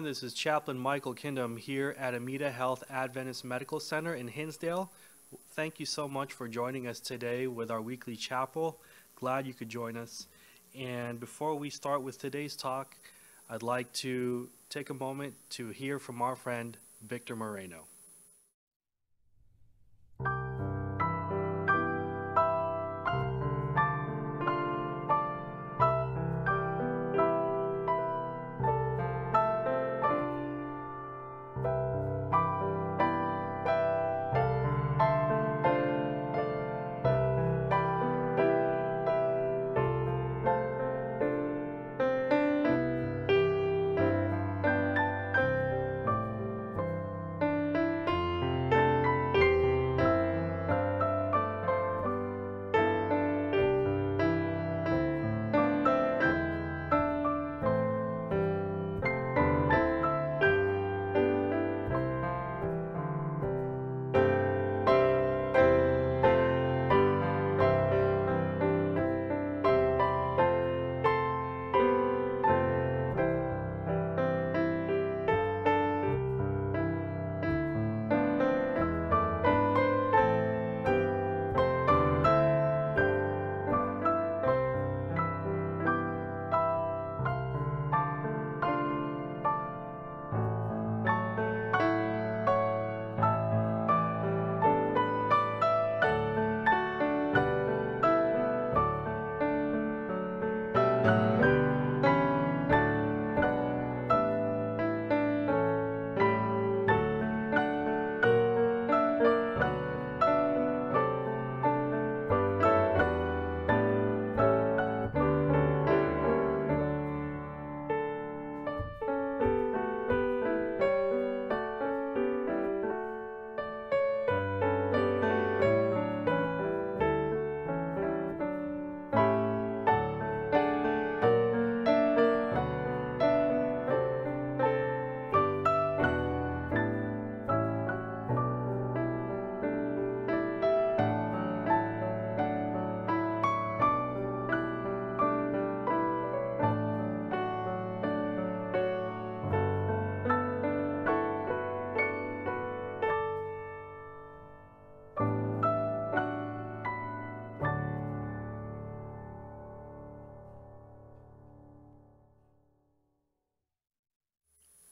everyone. This is Chaplain Michael Kindom here at Amita Health Adventist Medical Center in Hinsdale. Thank you so much for joining us today with our weekly chapel. Glad you could join us. And before we start with today's talk, I'd like to take a moment to hear from our friend Victor Moreno.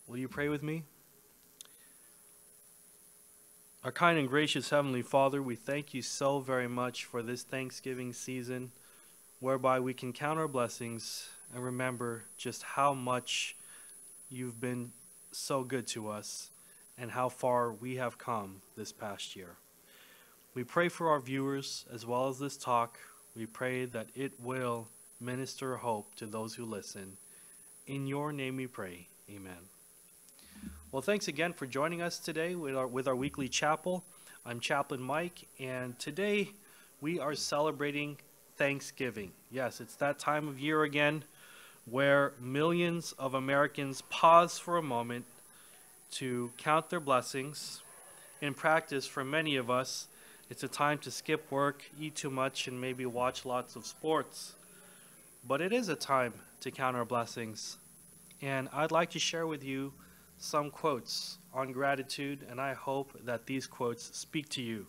Will you pray with me? Our kind and gracious Heavenly Father, we thank you so very much for this Thanksgiving season whereby we can count our blessings and remember just how much you've been so good to us and how far we have come this past year. We pray for our viewers as well as this talk. We pray that it will minister hope to those who listen. In your name we pray. Amen. Well, thanks again for joining us today with our, with our weekly chapel. I'm Chaplain Mike, and today we are celebrating Thanksgiving. Yes, it's that time of year again where millions of Americans pause for a moment to count their blessings. In practice, for many of us, it's a time to skip work, eat too much, and maybe watch lots of sports. But it is a time to count our blessings. And I'd like to share with you some quotes on gratitude, and I hope that these quotes speak to you.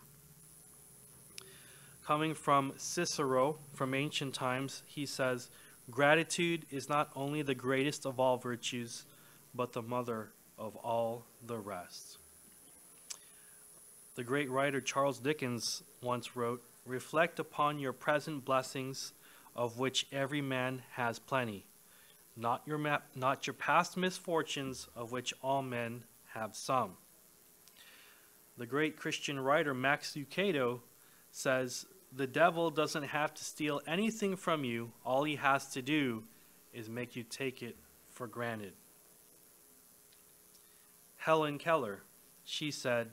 Coming from Cicero from ancient times, he says, Gratitude is not only the greatest of all virtues, but the mother of all the rest. The great writer Charles Dickens once wrote, Reflect upon your present blessings, of which every man has plenty not your, ma- not your past misfortunes, of which all men have some. The great Christian writer Max Lucado says, The devil doesn't have to steal anything from you, all he has to do is make you take it for granted. Helen Keller, she said,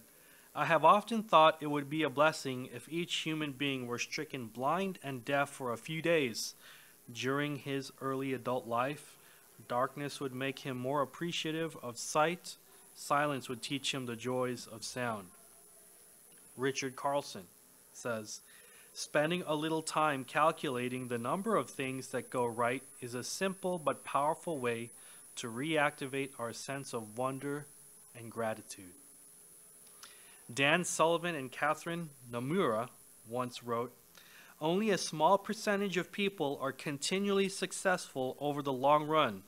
I have often thought it would be a blessing if each human being were stricken blind and deaf for a few days during his early adult life Darkness would make him more appreciative of sight. Silence would teach him the joys of sound. Richard Carlson says, Spending a little time calculating the number of things that go right is a simple but powerful way to reactivate our sense of wonder and gratitude. Dan Sullivan and Catherine Nomura once wrote Only a small percentage of people are continually successful over the long run.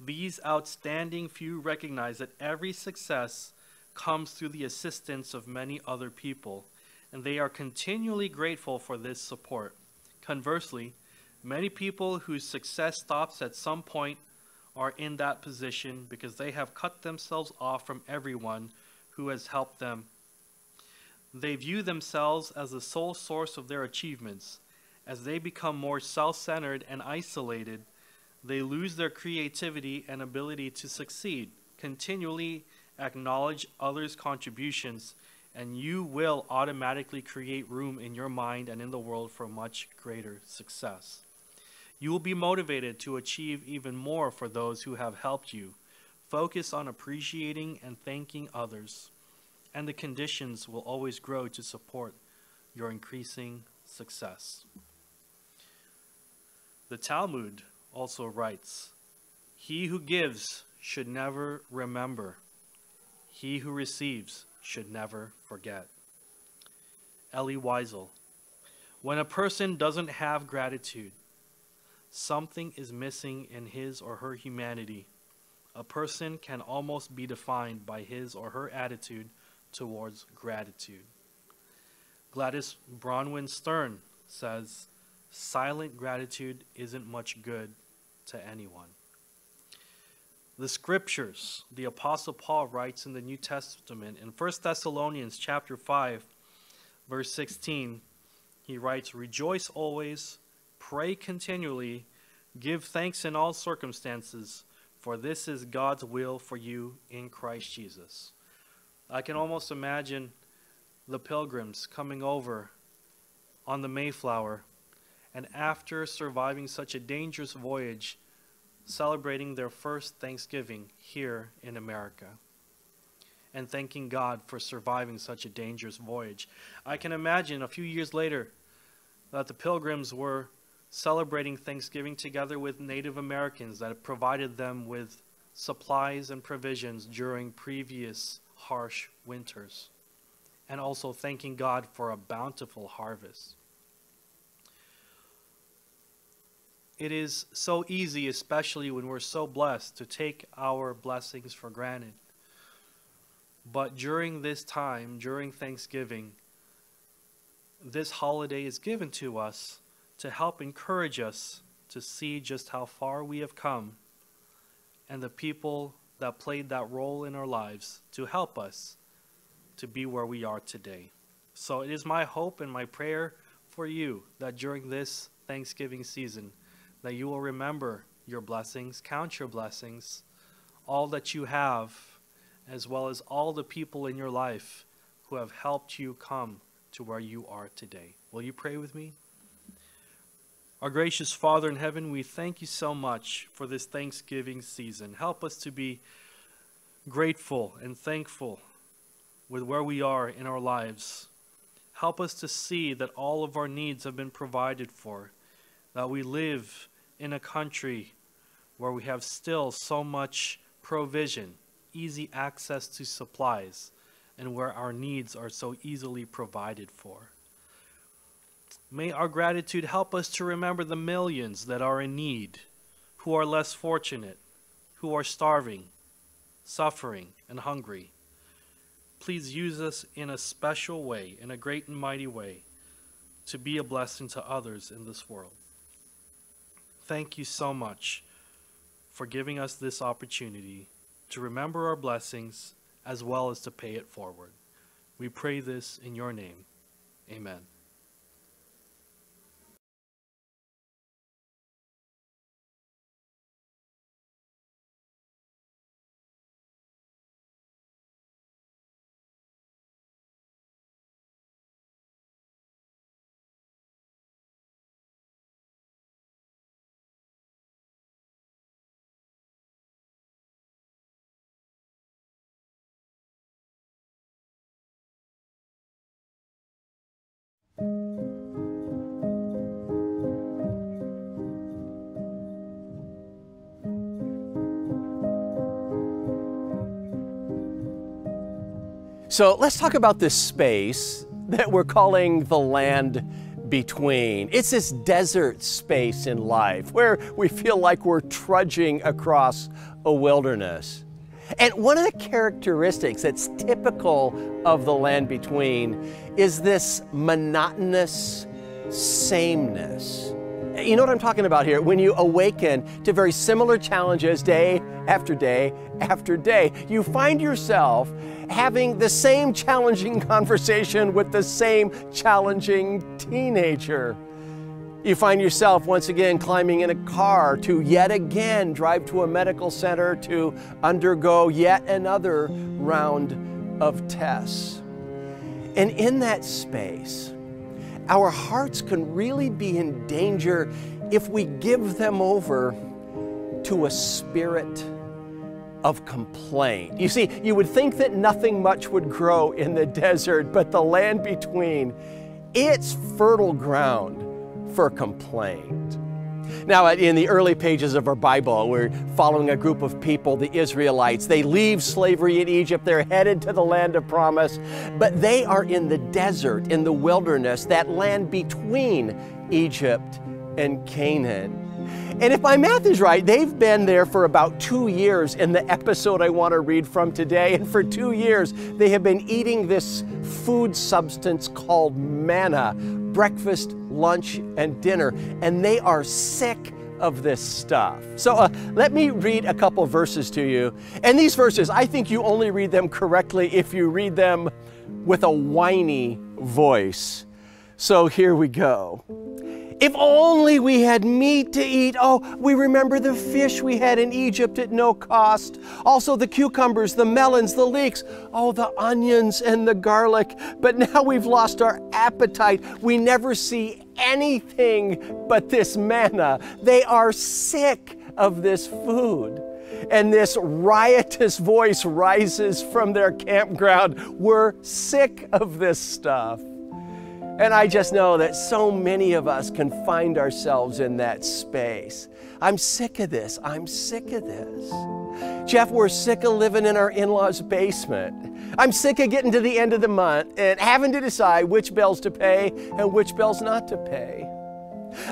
These outstanding few recognize that every success comes through the assistance of many other people, and they are continually grateful for this support. Conversely, many people whose success stops at some point are in that position because they have cut themselves off from everyone who has helped them. They view themselves as the sole source of their achievements. As they become more self centered and isolated, they lose their creativity and ability to succeed. Continually acknowledge others' contributions, and you will automatically create room in your mind and in the world for much greater success. You will be motivated to achieve even more for those who have helped you. Focus on appreciating and thanking others, and the conditions will always grow to support your increasing success. The Talmud also writes He who gives should never remember, he who receives should never forget. Elie Wiesel. When a person doesn't have gratitude, something is missing in his or her humanity. A person can almost be defined by his or her attitude towards gratitude. Gladys Bronwyn Stern says, Silent gratitude isn't much good to anyone. The scriptures, the apostle Paul writes in the New Testament in 1 Thessalonians chapter 5 verse 16, he writes, "Rejoice always, pray continually, give thanks in all circumstances, for this is God's will for you in Christ Jesus." I can almost imagine the pilgrims coming over on the Mayflower and after surviving such a dangerous voyage, celebrating their first Thanksgiving here in America and thanking God for surviving such a dangerous voyage. I can imagine a few years later that the pilgrims were celebrating Thanksgiving together with Native Americans that provided them with supplies and provisions during previous harsh winters, and also thanking God for a bountiful harvest. it is so easy, especially when we're so blessed, to take our blessings for granted. But during this time, during Thanksgiving, this holiday is given to us to help encourage us to see just how far we have come and the people that played that role in our lives to help us to be where we are today. So it is my hope and my prayer for you that during this Thanksgiving season, that you will remember your blessings, count your blessings, all that you have, as well as all the people in your life who have helped you come to where you are today. Will you pray with me? Our gracious Father in heaven, we thank you so much for this Thanksgiving season. Help us to be grateful and thankful with where we are in our lives. Help us to see that all of our needs have been provided for, that we live in a country where we have still so much provision, easy access to supplies, and where our needs are so easily provided for. May our gratitude help us to remember the millions that are in need, who are less fortunate, who are starving, suffering, and hungry. Please use us in a special way, in a great and mighty way, to be a blessing to others in this world thank you so much for giving us this opportunity to remember our blessings as well as to pay it forward. We pray this in your name. Amen. So let's talk about this space that we're calling the land between. It's this desert space in life where we feel like we're trudging across a wilderness. And one of the characteristics that's typical of the land between is this monotonous sameness. You know what I'm talking about here? When you awaken to very similar challenges day after day after day, you find yourself having the same challenging conversation with the same challenging teenager. You find yourself once again climbing in a car to yet again drive to a medical center to undergo yet another round of tests. And in that space, our hearts can really be in danger if we give them over to a spirit of complaint. You see, you would think that nothing much would grow in the desert, but the land between, it's fertile ground for complaint. Now, in the early pages of our Bible, we're following a group of people, the Israelites. They leave slavery in Egypt, they're headed to the land of promise, but they are in the desert, in the wilderness, that land between Egypt and Canaan. And if my math is right, they've been there for about two years in the episode I want to read from today. And for two years, they have been eating this food substance called manna breakfast, lunch, and dinner. And they are sick of this stuff. So uh, let me read a couple verses to you. And these verses, I think you only read them correctly if you read them with a whiny voice. So here we go. If only we had meat to eat. Oh, we remember the fish we had in Egypt at no cost. Also the cucumbers, the melons, the leeks. Oh, the onions and the garlic. But now we've lost our appetite. We never see anything but this manna. They are sick of this food. And this riotous voice rises from their campground. We're sick of this stuff. And I just know that so many of us can find ourselves in that space. I'm sick of this. I'm sick of this. Jeff, we're sick of living in our in law's basement. I'm sick of getting to the end of the month and having to decide which bills to pay and which bills not to pay.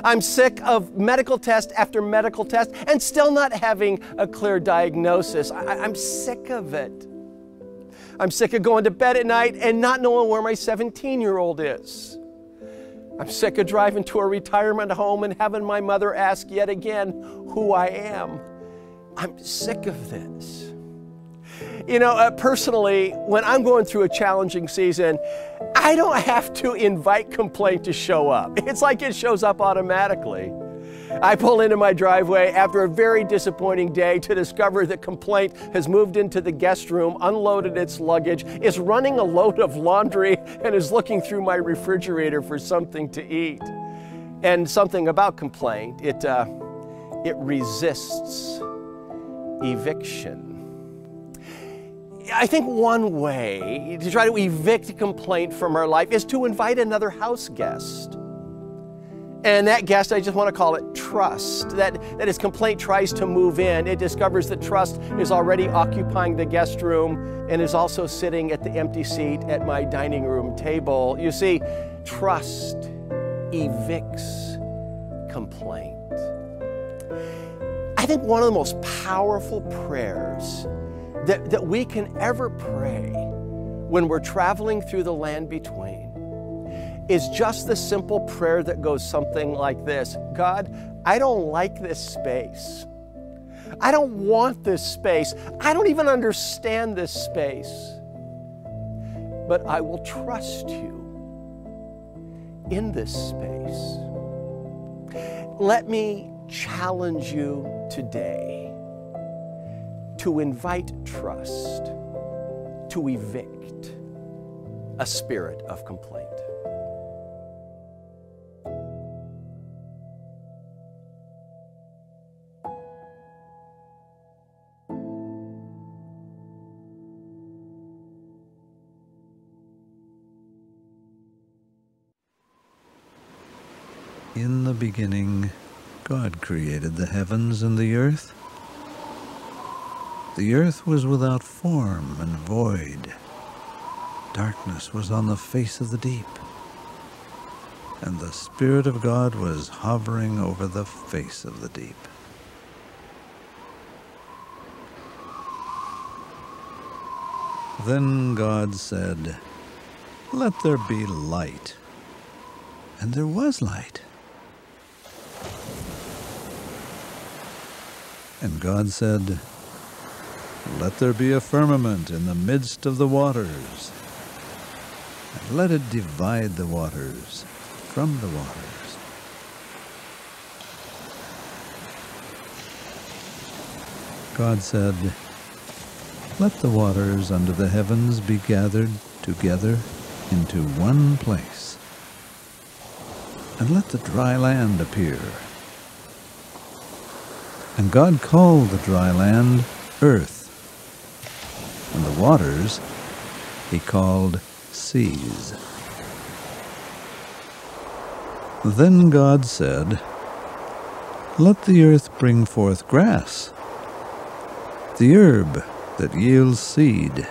I'm sick of medical test after medical test and still not having a clear diagnosis. I- am sick of it. I'm sick of going to bed at night and not knowing where my 17 year old is. I'm sick of driving to a retirement home and having my mother ask yet again who I am. I'm sick of this. You know, uh, personally, when I'm going through a challenging season, I don't have to invite complaint to show up. It's like it shows up automatically. I pull into my driveway after a very disappointing day to discover that Complaint has moved into the guest room, unloaded its luggage, is running a load of laundry, and is looking through my refrigerator for something to eat. And something about Complaint, it, uh, it resists eviction. I think one way to try to evict complaint from our life is to invite another house guest. And that guest, I just want to call it trust. That, that as complaint tries to move in, it discovers that trust is already occupying the guest room and is also sitting at the empty seat at my dining room table. You see, trust evicts complaint. I think one of the most powerful prayers that, that we can ever pray when we're traveling through the land between is just the simple prayer that goes something like this God, I don't like this space. I don't want this space. I don't even understand this space. But I will trust you in this space. Let me challenge you today to invite trust, to evict a spirit of complaint. Beginning, God created the heavens and the earth. The earth was without form and void, darkness was on the face of the deep, and the Spirit of God was hovering over the face of the deep. Then God said, Let there be light. And there was light. And God said, Let there be a firmament in the midst of the waters, and let it divide the waters from the waters. God said, Let the waters under the heavens be gathered together into one place, and let the dry land appear. And God called the dry land earth, and the waters he called seas. Then God said, Let the earth bring forth grass, the herb that yields seed,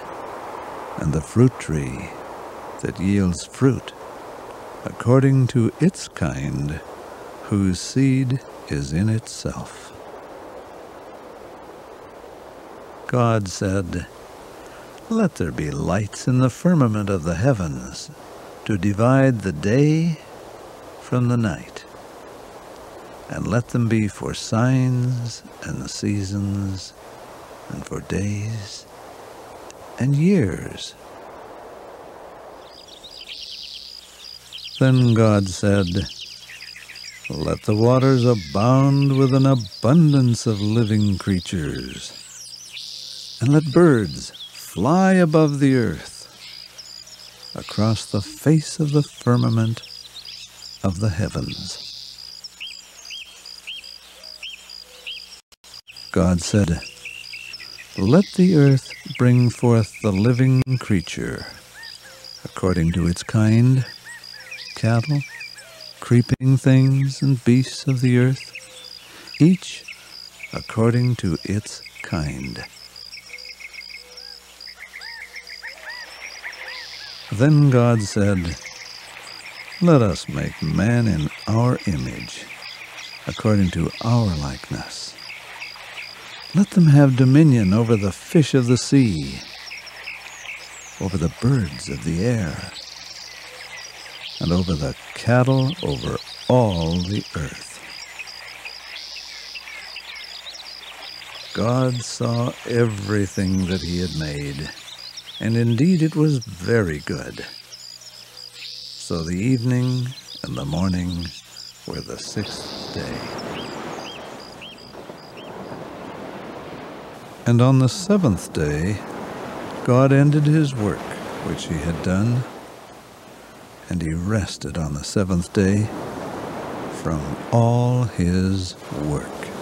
and the fruit tree that yields fruit, according to its kind, whose seed is in itself. God said, Let there be lights in the firmament of the heavens to divide the day from the night, and let them be for signs and seasons, and for days and years. Then God said, Let the waters abound with an abundance of living creatures, and let birds fly above the earth across the face of the firmament of the heavens. God said, Let the earth bring forth the living creature, according to its kind, cattle, creeping things, and beasts of the earth, each according to its kind. Then God said, Let us make man in our image, according to our likeness. Let them have dominion over the fish of the sea, over the birds of the air, and over the cattle over all the earth. God saw everything that he had made and indeed it was very good. So the evening and the morning were the sixth day. And on the seventh day, God ended his work which he had done, and he rested on the seventh day from all his work.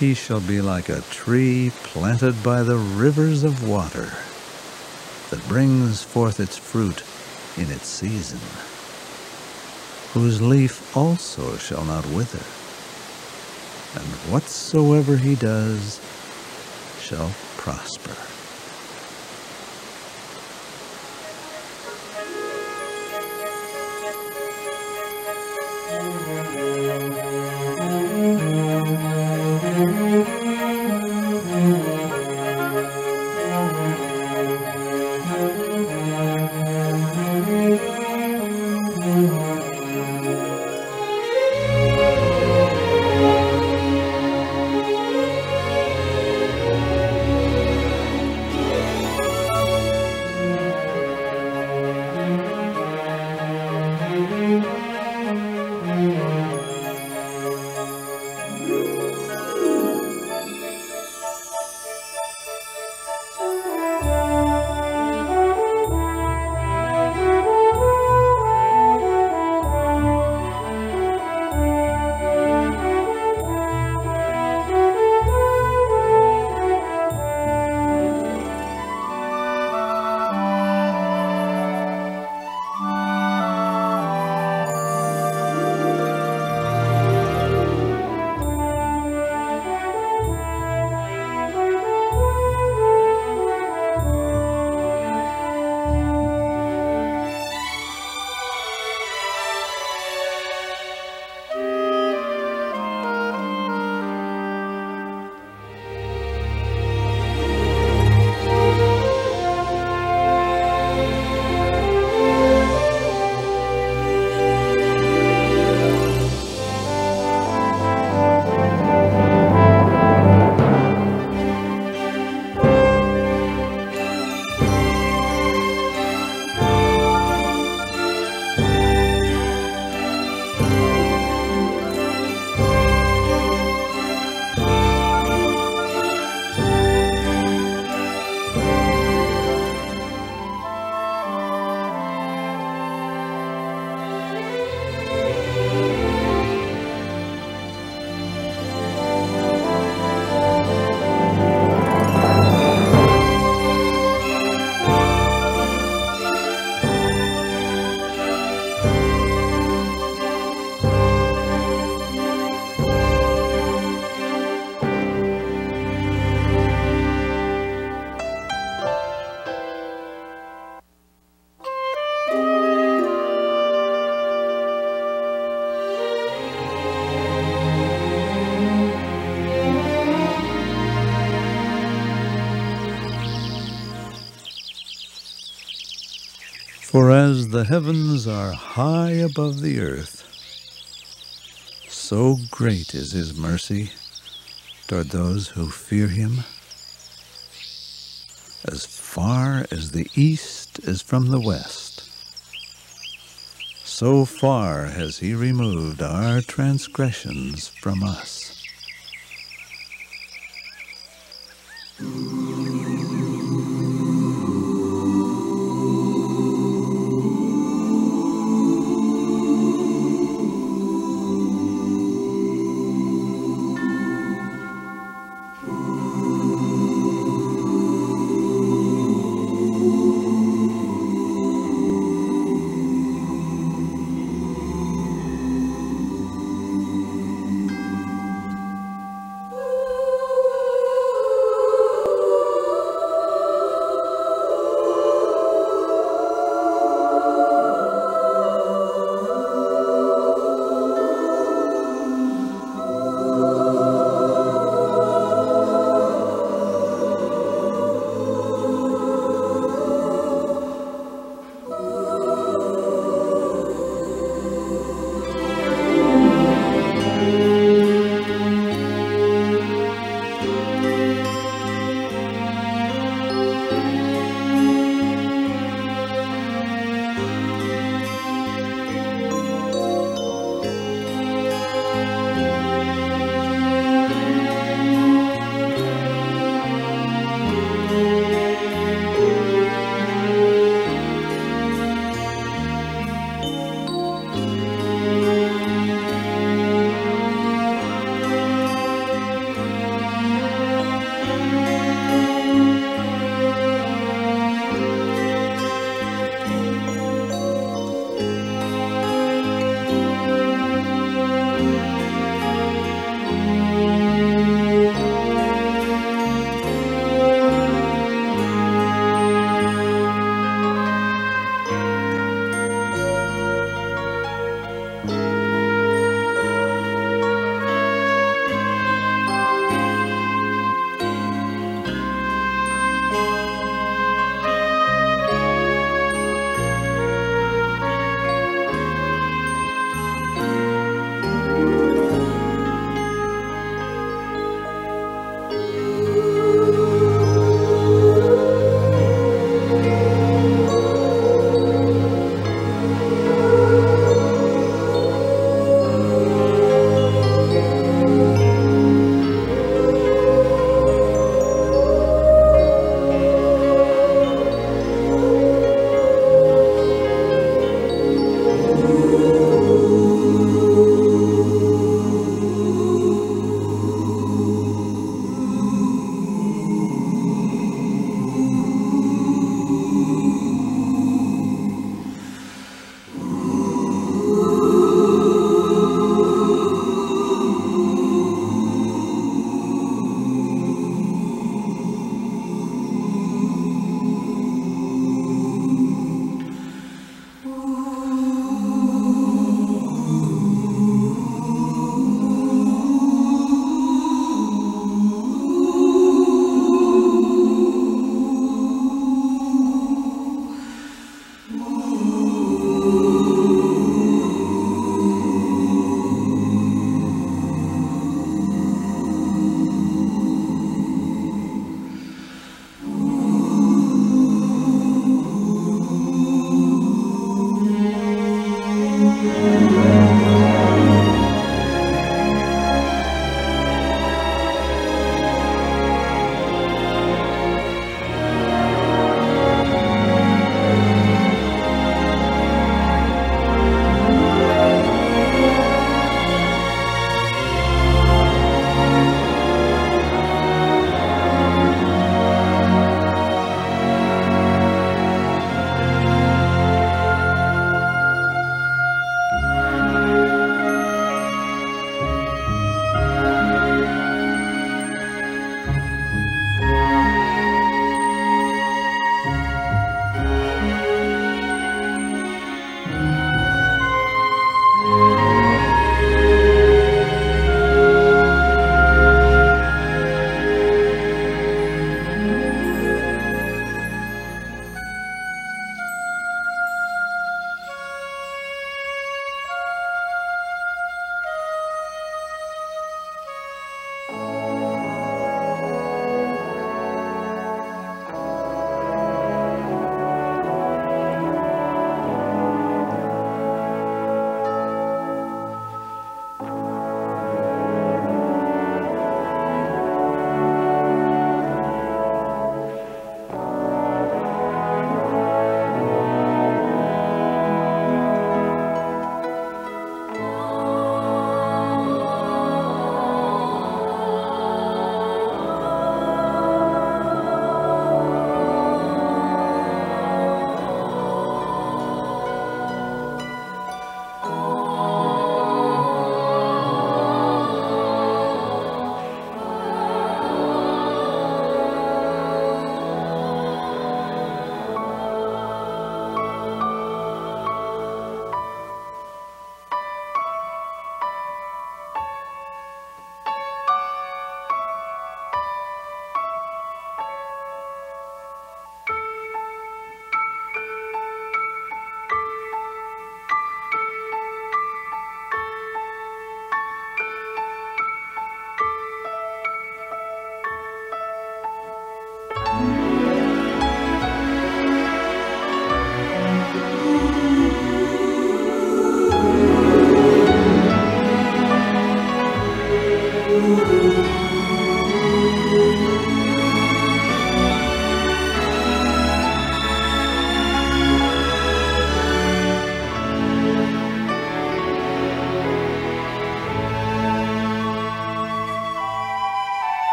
He shall be like a tree planted by the rivers of water that brings forth its fruit in its season, whose leaf also shall not wither, and whatsoever he does shall prosper. Heavens are high above the earth, so great is his mercy toward those who fear him. As far as the east is from the west, so far has he removed our transgressions from us.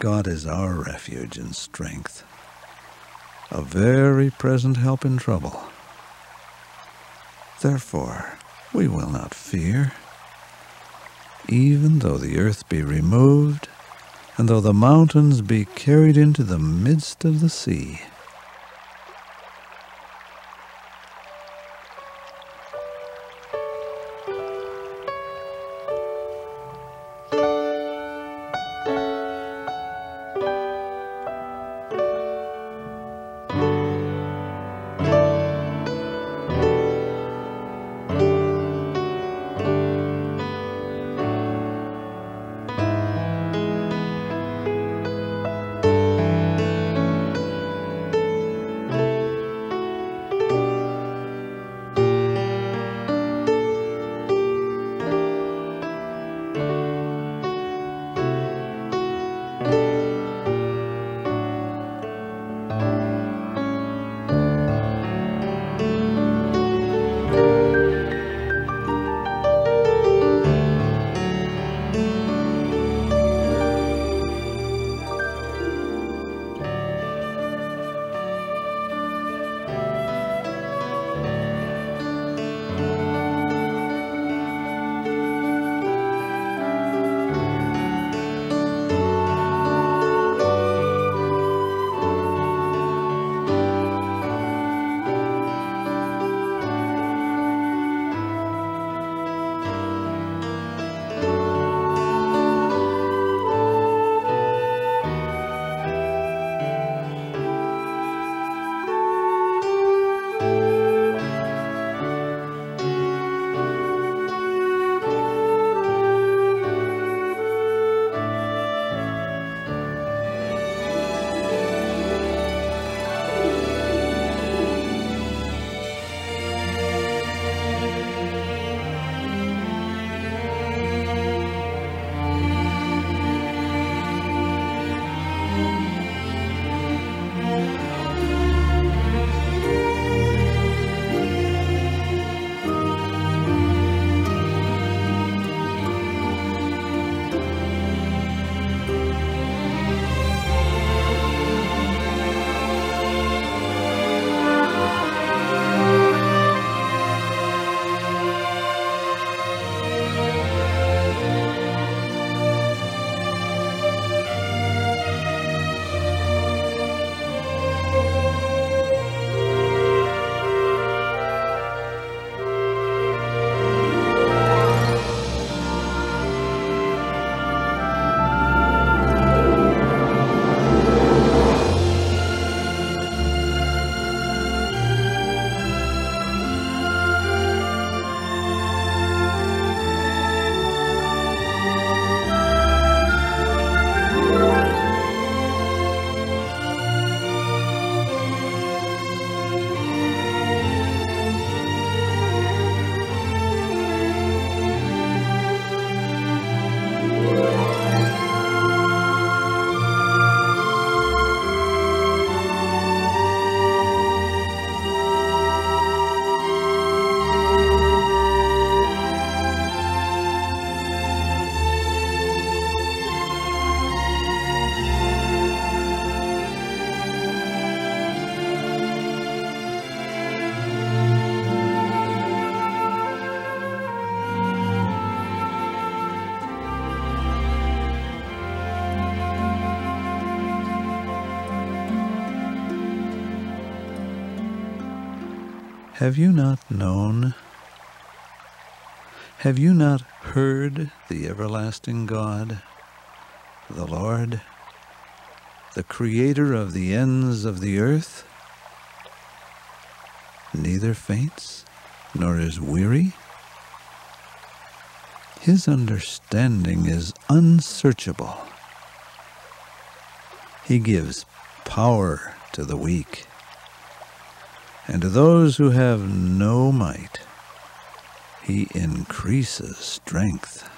God is our refuge and strength, a very present help in trouble. Therefore, we will not fear, even though the earth be removed, and though the mountains be carried into the midst of the sea. Have you not known? Have you not heard the everlasting God, the Lord, the Creator of the ends of the earth? Neither faints nor is weary. His understanding is unsearchable. He gives power to the weak and to those who have no might, he increases strength.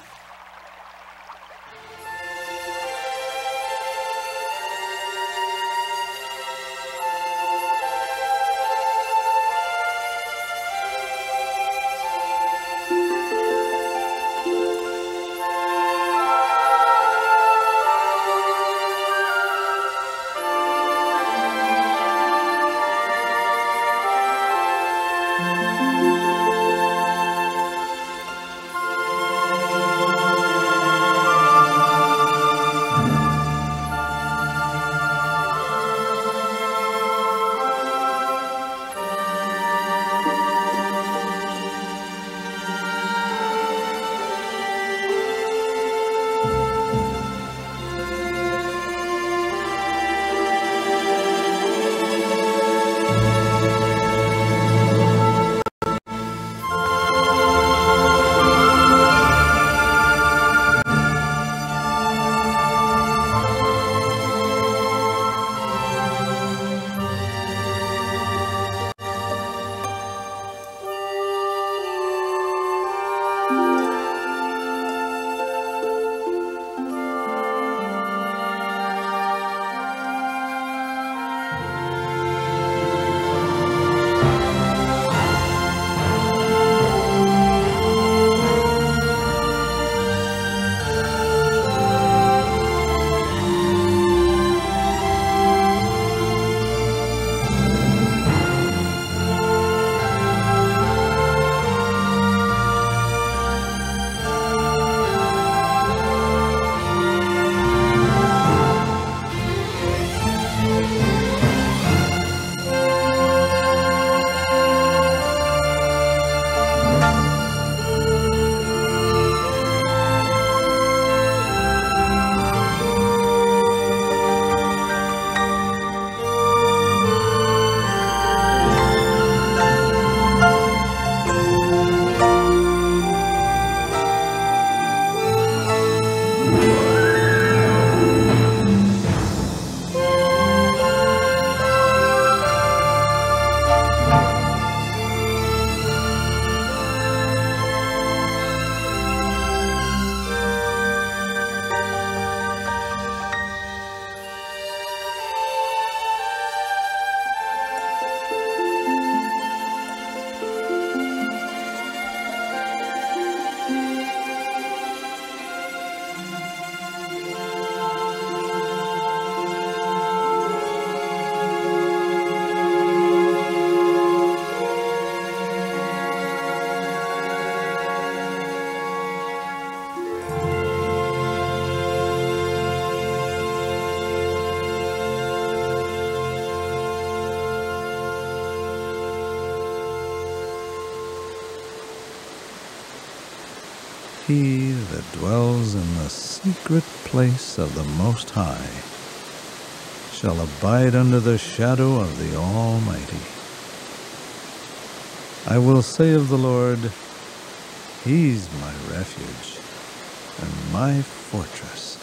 He that dwells in the secret place of the Most High shall abide under the shadow of the Almighty. I will say of the Lord, He's my refuge and my fortress.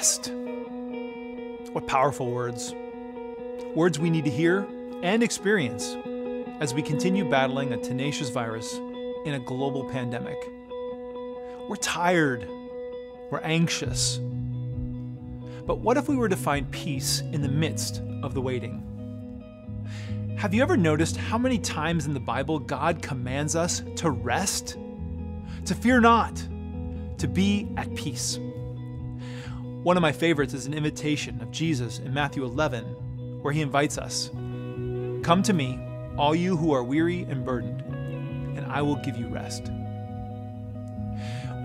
Rest. What powerful words. Words we need to hear and experience as we continue battling a tenacious virus in a global pandemic. We're tired, we're anxious. But what if we were to find peace in the midst of the waiting? Have you ever noticed how many times in the Bible God commands us to rest? To fear not, to be at peace. One of my favorites is an invitation of Jesus in Matthew 11, where he invites us Come to me, all you who are weary and burdened, and I will give you rest.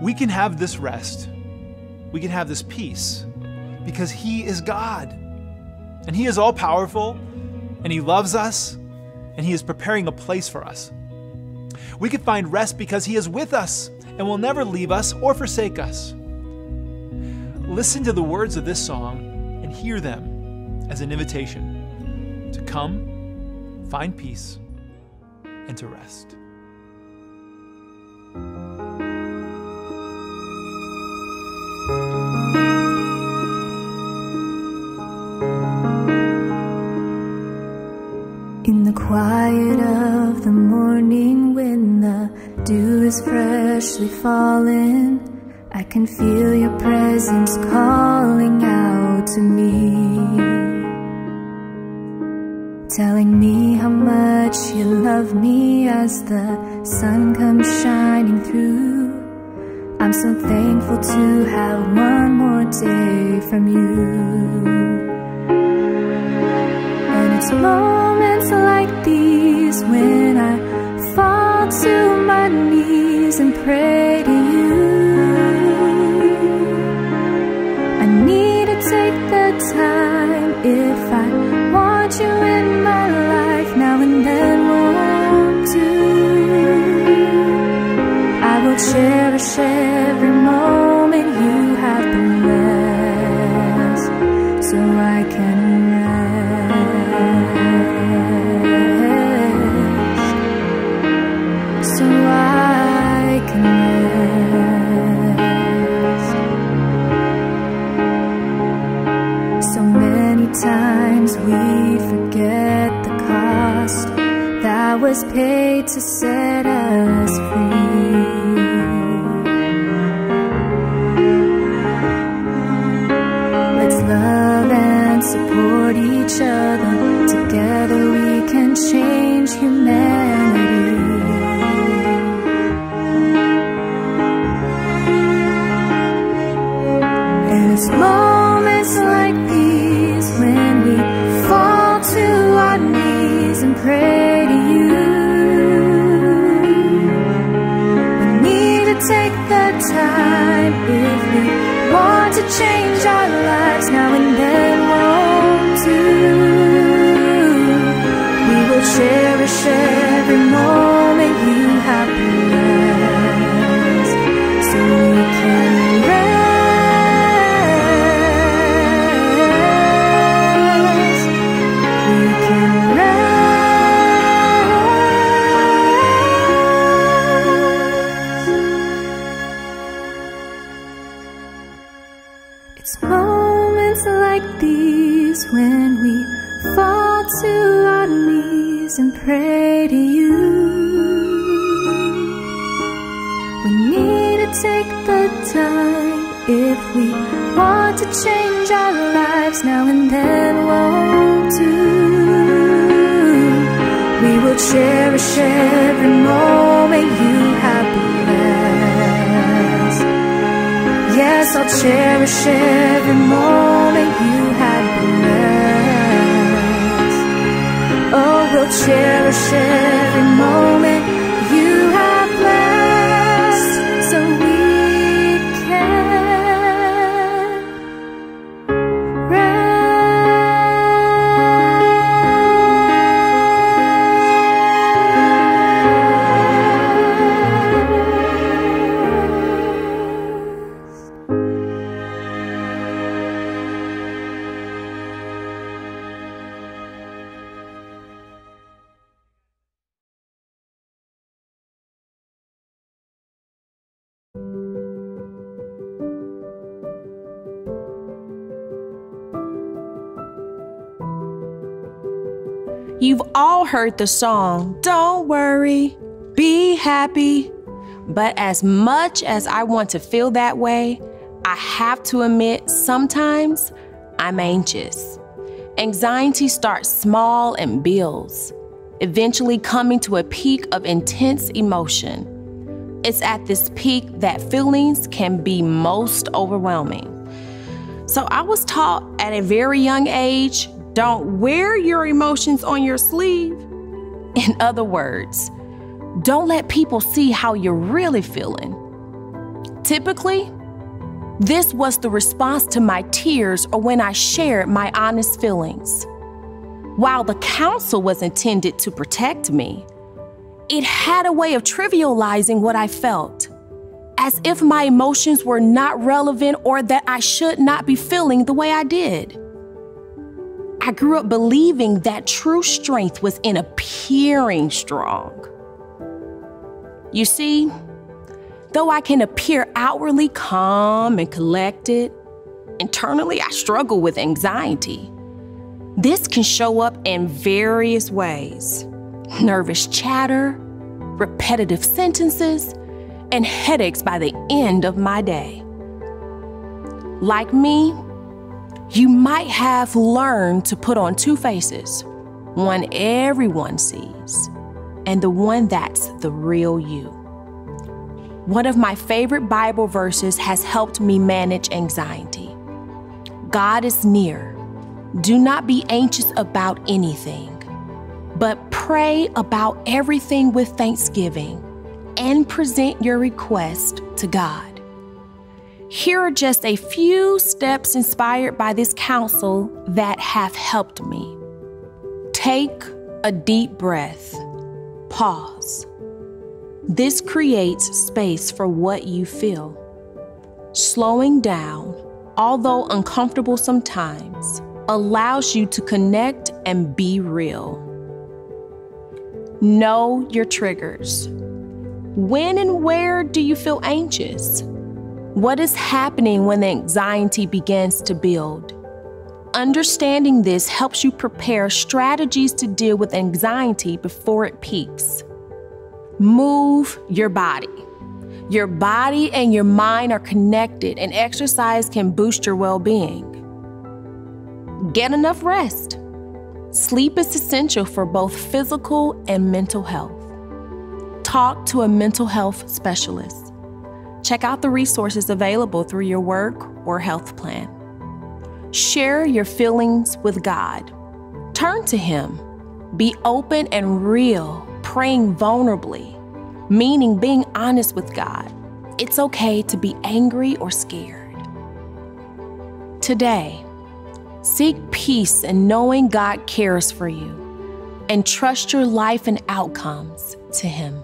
We can have this rest, we can have this peace, because He is God. And He is all powerful, and He loves us, and He is preparing a place for us. We can find rest because He is with us and will never leave us or forsake us. Listen to the words of this song and hear them as an invitation to come, find peace, and to rest. In the quiet of the morning when the dew is freshly fallen, I can feel your presence calling out to me. Telling me how much you love me as the sun comes shining through. I'm so thankful to have one more day from you. And it's moments like these when I fall to my knees and pray time if to set cherish change our lives now and then, won't you? We will cherish every moment you have blessed. Yes, I'll cherish every moment you have blessed. Oh, we'll cherish every moment You've all heard the song, Don't Worry, Be Happy. But as much as I want to feel that way, I have to admit sometimes I'm anxious. Anxiety starts small and builds, eventually coming to a peak of intense emotion. It's at this peak that feelings can be most overwhelming. So I was taught at a very young age don't wear your emotions on your sleeve. In other words, don't let people see how you're really feeling. Typically, this was the response to my tears or when I shared my honest feelings. While the counsel was intended to protect me, it had a way of trivializing what I felt, as if my emotions were not relevant or that I should not be feeling the way I did. I grew up believing that true strength was in appearing strong. You see, though I can appear outwardly calm and collected, internally I struggle with anxiety. This can show up in various ways nervous chatter, repetitive sentences, and headaches by the end of my day. Like me, you might have learned to put on two faces one everyone sees, and the one that's the real you. One of my favorite Bible verses has helped me manage anxiety God is near. Do not be anxious about anything, but pray about everything with thanksgiving and present your request to God. Here are just a few steps inspired by this counsel that have helped me. Take a deep breath. Pause. This creates space for what you feel. Slowing down, although uncomfortable sometimes, allows you to connect and be real. Know your triggers. When and where do you feel anxious? What is happening when the anxiety begins to build? Understanding this helps you prepare strategies to deal with anxiety before it peaks. Move your body. Your body and your mind are connected, and exercise can boost your well being. Get enough rest. Sleep is essential for both physical and mental health. Talk to a mental health specialist. Check out the resources available through your work or health plan. Share your feelings with God. Turn to Him. Be open and real, praying vulnerably, meaning being honest with God. It's okay to be angry or scared. Today, seek peace in knowing God cares for you, and trust your life and outcomes to Him.